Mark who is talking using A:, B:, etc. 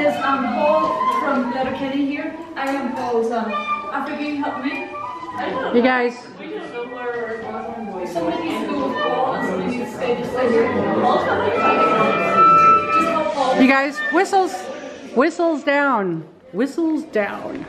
A: is um, Paul from Letterkenny here. I am Paul's um, African help.
B: You guys,
A: Somebody needs to go with Paul and
B: you guys, whistles, whistles down, whistles down.